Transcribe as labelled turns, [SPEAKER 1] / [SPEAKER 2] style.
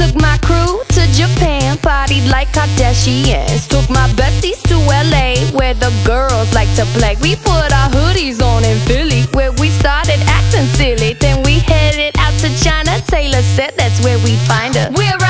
[SPEAKER 1] Took my crew to Japan, partied like Kardashians. Took my besties to LA, where the girls like to play. We put our hoodies on in Philly, where we started acting silly. Then we headed out to China. Taylor said that's where we find her. We're